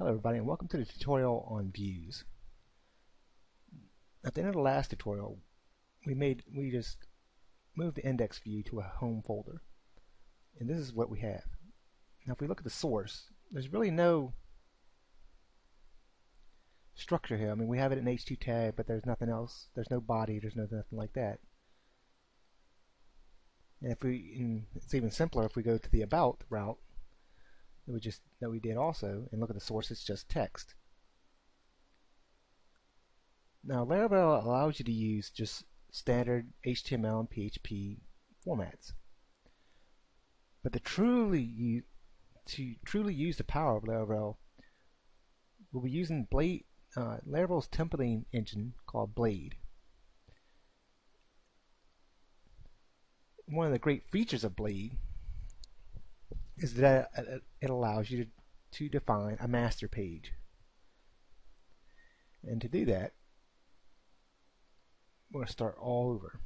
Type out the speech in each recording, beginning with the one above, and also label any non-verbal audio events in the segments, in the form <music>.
Hello everybody and welcome to the tutorial on views. At the end of the last tutorial we made we just moved the index view to a home folder and this is what we have. Now if we look at the source there's really no structure here. I mean we have it in H2 tag but there's nothing else. There's no body, there's no nothing like that. And if we, and it's even simpler if we go to the about route that we just that we did also and look at the source it's just text. Now Laravel allows you to use just standard HTML and PHP formats. But to truly use, to truly use the power of Laravel we'll be using Blade uh, Laravel's templating engine called Blade. One of the great features of Blade is that uh, it allows you to, to define a master page. And to do that, we're going to start all over.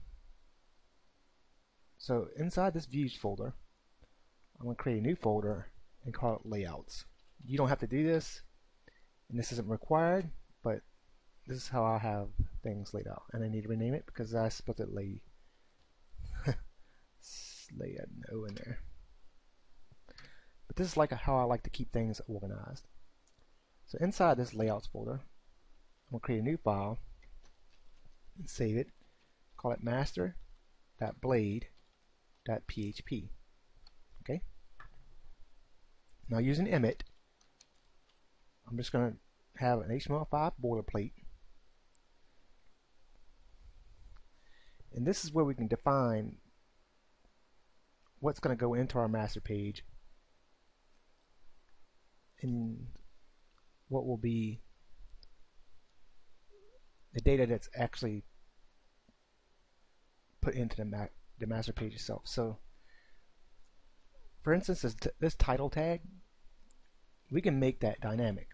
So inside this views folder, I'm going to create a new folder and call it layouts. You don't have to do this, and this isn't required, but this is how I have things laid out. And I need to rename it because I spelled it lay. <laughs> lay an O in there. But this is like how I like to keep things organized. So inside this layouts folder, I'm going to create a new file and save it. Call it master.blade.php. Okay? Now using Emmet, I'm just going to have an HTML5 boilerplate. And this is where we can define what's going to go into our master page and what will be the data that's actually put into the, ma the master page itself. So, for instance, this, this title tag, we can make that dynamic.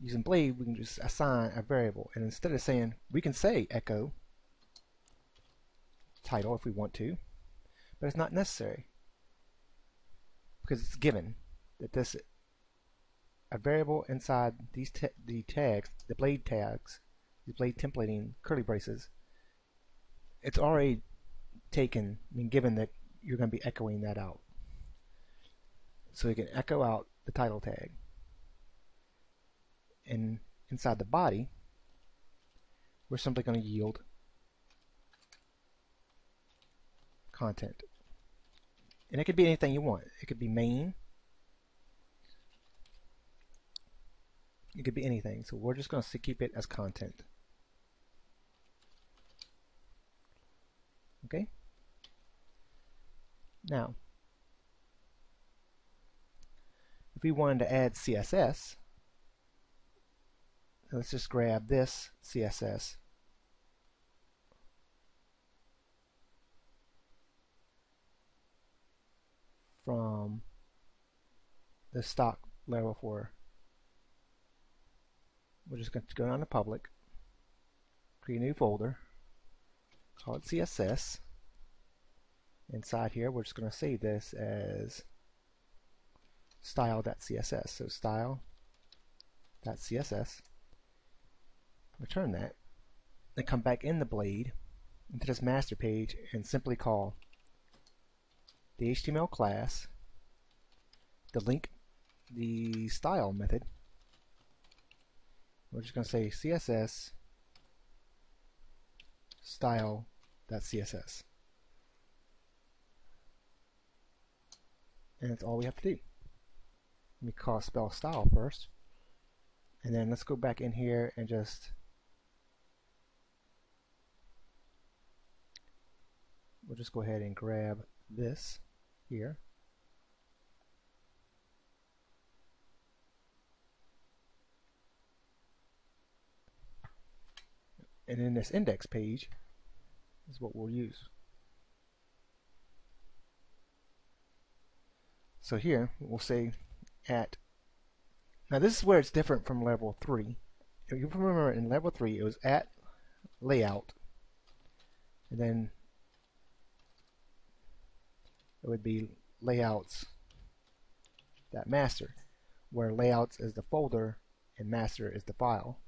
Using Blade, we can just assign a variable, and instead of saying, we can say echo title if we want to, but it's not necessary because it's given that this a variable inside these the tags, the blade tags, the blade templating curly braces, it's already taken, I mean given that you're going to be echoing that out. So you can echo out the title tag. And inside the body, we're simply going to yield content. And it could be anything you want. It could be main, It could be anything. So we're just going to keep it as content. Okay? Now, if we wanted to add CSS, let's just grab this CSS from the stock Laravel 4 we're just going to go down to public, create a new folder, call it CSS. Inside here, we're just going to save this as style.css. So style.css. Return that. Then come back in the blade into this master page and simply call the HTML class, the link, the style method, we're just going to say CSS style.css. And that's all we have to do. Let me call spell style first. And then let's go back in here and just we'll just go ahead and grab this here and in this index page is what we'll use. So here we'll say at now this is where it's different from Laravel 3. If you remember in Laravel 3 it was at layout and then it would be layouts that master. where layouts is the folder and master is the file.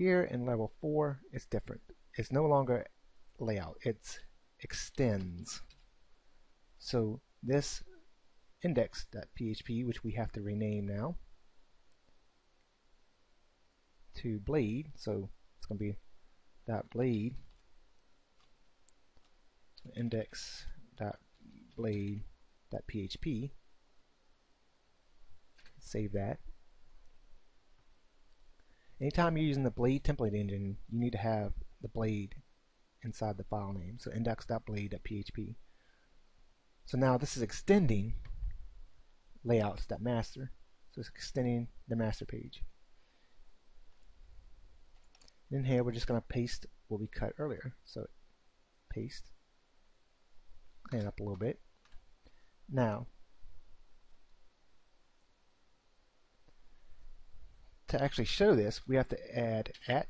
Here in Laravel 4 it's different. It's no longer layout, it's extends. So this index.php, which we have to rename now to blade, so it's going to be dot blade index.blade.php save that anytime you're using the blade template engine you need to have the blade inside the file name. So index.blade.php so now this is extending layouts.master so it's extending the master page. In here we're just going to paste what we cut earlier. So paste. Clean up a little bit. Now to actually show this we have to add at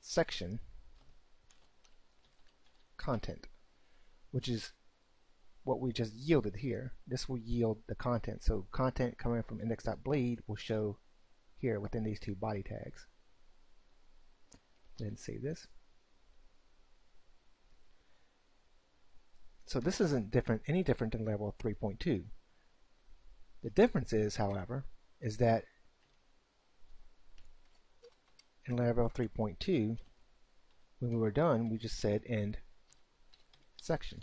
section content which is what we just yielded here this will yield the content so content coming from index.blade will show here within these two body tags then save this. So this isn't different, any different than Laravel 3.2. The difference is, however, is that in Laravel 3.2, when we were done, we just said end section.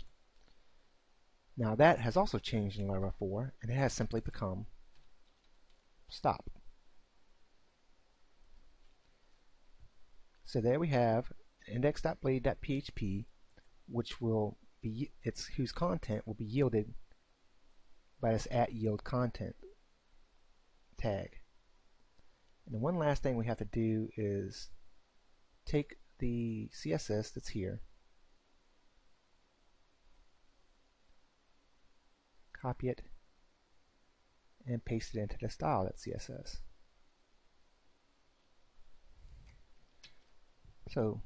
Now that has also changed in Laravel 4, and it has simply become stop. So there we have index.blade.php, which will be its whose content will be yielded by this at yield content tag. And the one last thing we have to do is take the CSS that's here, copy it, and paste it into the style.css. So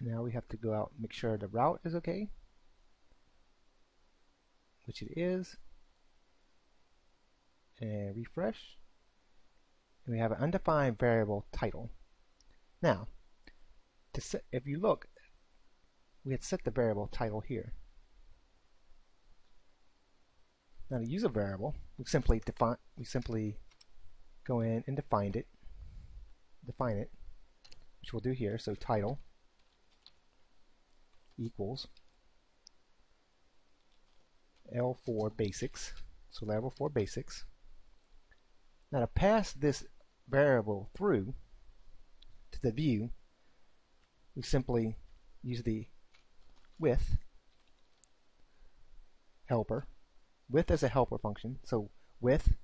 now we have to go out and make sure the route is okay, which it is, and refresh. And we have an undefined variable title. Now, to set, if you look, we had set the variable title here. Now to use a variable, we simply define we simply go in and define it define it, which we'll do here. So title equals L4 basics. So Laravel 4 basics. Now to pass this variable through to the view, we simply use the with helper. With as a helper function. So with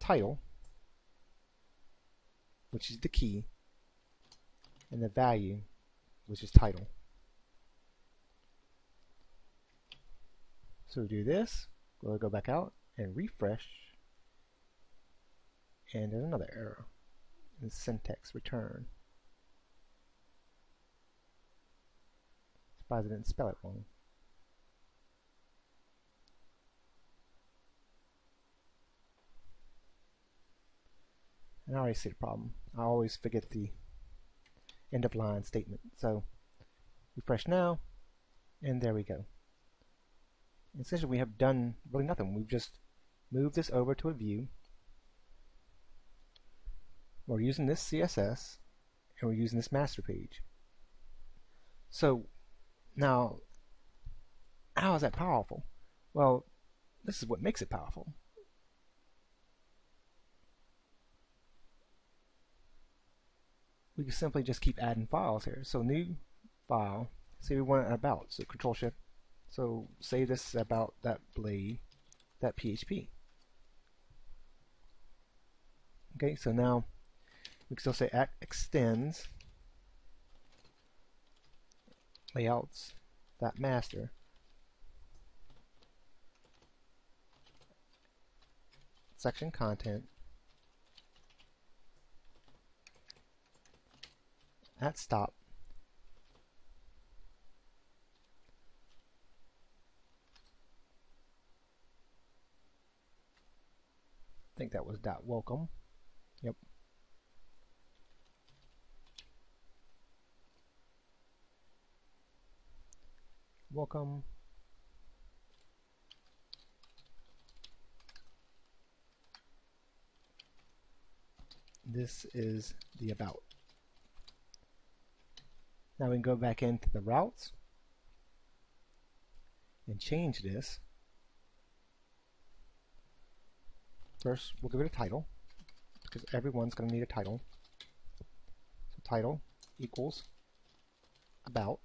title which is the key, and the value, which is title. So do this, we'll go back out and refresh, and there's another error in syntax return. Surprised I didn't spell it wrong. And I already see the problem. I always forget the end of line statement. So refresh now, and there we go. Essentially, we have done really nothing. We've just moved this over to a view. We're using this CSS, and we're using this master page. So now, how is that powerful? Well, this is what makes it powerful. we can simply just keep adding files here. So new file, say we want it about, so control shift. So say this is about that blade, that PHP. Okay, so now we can still say extends layouts that master. Section content. At stop. I think that was dot welcome. Welcome. This is the about. Now we can go back into the routes and change this. First, we'll give it a title because everyone's going to need a title. So title equals about.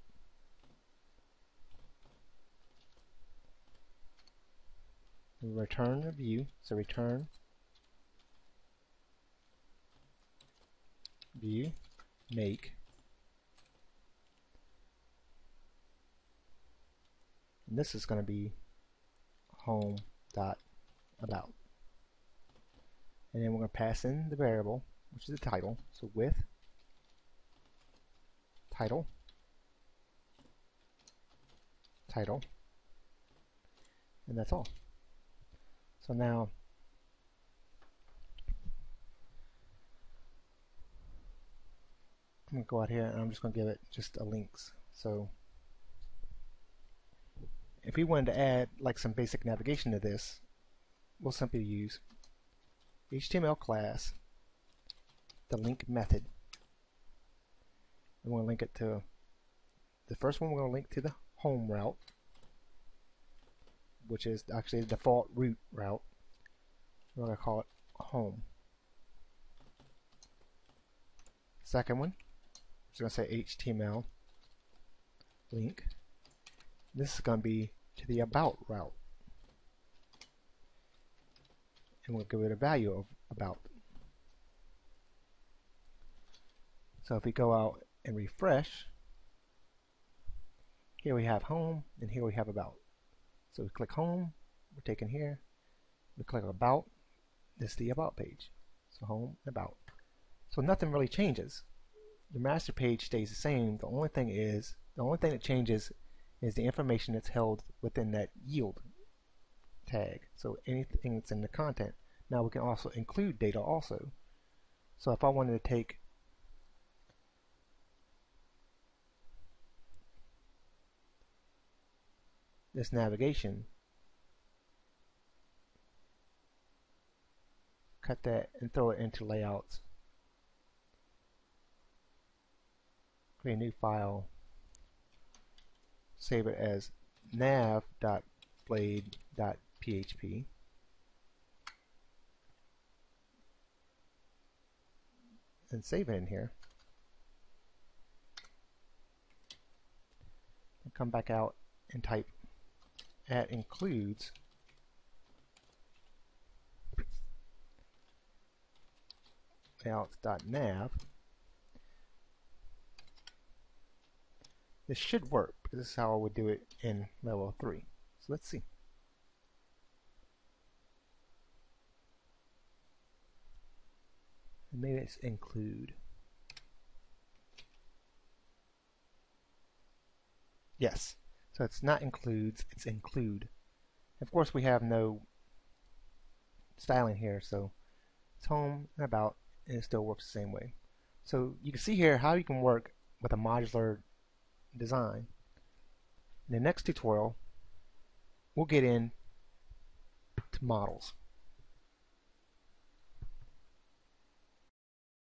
Return a view, so return. View. Make. And this is going to be home dot about. And then we're going to pass in the variable which is the title. So with title. Title. And that's all so now I'm going to go out here and I'm just going to give it just a links so if we wanted to add like some basic navigation to this, we'll simply use HTML class, the link method. And we'll link it to the first one. We're going to link to the home route, which is actually the default root route. We're going to call it home. Second one, we're going to say HTML link this is going to be to the about route. And we'll give it a value of about. So if we go out and refresh, here we have home and here we have about. So we click home, we're taken here. We click about, this is the about page. So home and about. So nothing really changes. The master page stays the same. The only thing is, the only thing that changes is the information that's held within that yield tag. So anything that's in the content. Now we can also include data also. So if I wanted to take this navigation, cut that and throw it into layouts, create a new file, save it as nav.blade.php and save it in here. And come back out and type at includes layouts.nav this should work this is how I would do it in Laravel 3. So let's see. maybe it's include. Yes. So it's not includes, it's include. Of course we have no styling here, so it's home and about, and it still works the same way. So you can see here how you can work with a modular design. In the next tutorial, we'll get in to models.